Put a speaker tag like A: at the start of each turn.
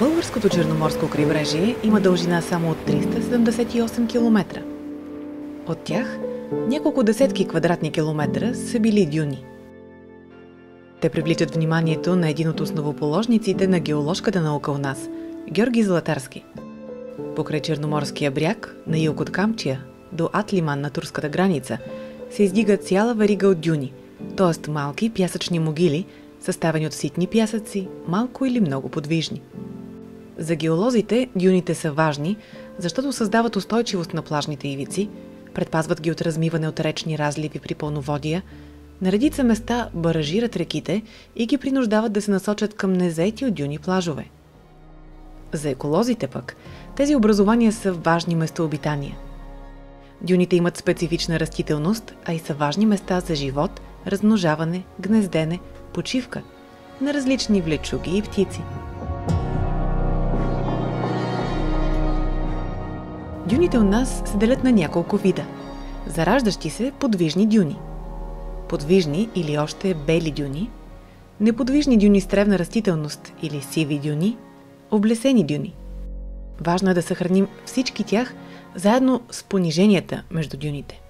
A: Българското черноморско крайбрежие има дължина само от 378 км. От тях няколко десетки квадратни километра са били дюни. Те привличат вниманието на един от основоположниците на геоложката наука у нас – Георги Златарски. Покрай Черноморския бряг, на юг от Камчия, до Атлиман на турската граница, се издига цяла варига от дюни, т.е. малки пясъчни могили, съставени от ситни пясъци, малко или много подвижни. За геолозите дюните са важни, защото създават устойчивост на плажните ивици, предпазват ги от размиване от речни разливи при пълноводия, на редица места баражират реките и ги принуждават да се насочат към незаети от дюни плажове. За еколозите пък, тези образования са важни местообитания. Дюните имат специфична растителност, а и са важни места за живот, размножаване, гнездене, почивка на различни влечуги и птици. Дюните у нас се делят на няколко вида. Зараждащи се подвижни дюни. Подвижни или още бели дюни. Неподвижни дюни с тревна растителност или сиви дюни. Облесени дюни. Важно е да съхраним всички тях заедно с пониженията между дюните.